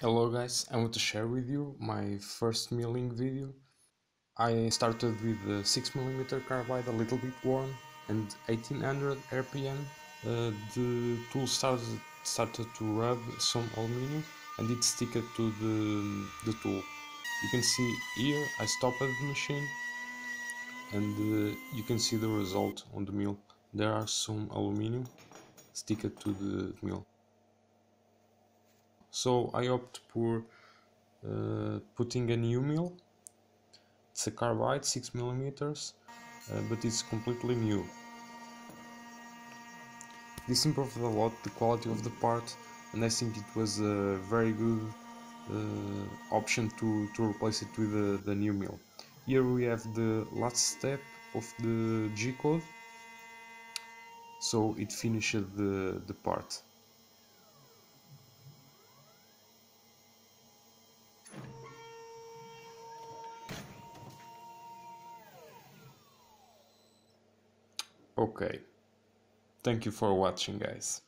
Hello guys, I want to share with you my first milling video. I started with the 6mm carbide a little bit worn and 1800 RPM. Uh, the tool started, started to rub some aluminum and it stuck to the, the tool. You can see here I stopped at the machine and uh, you can see the result on the mill. There are some aluminum stick to the mill so I opt for uh, putting a new mill it's a carbide 6 millimeters uh, but it's completely new. This improved a lot the quality of the part and I think it was a very good uh, option to, to replace it with the, the new mill. Here we have the last step of the G-code so it finished the, the part Okay. Thank you for watching guys.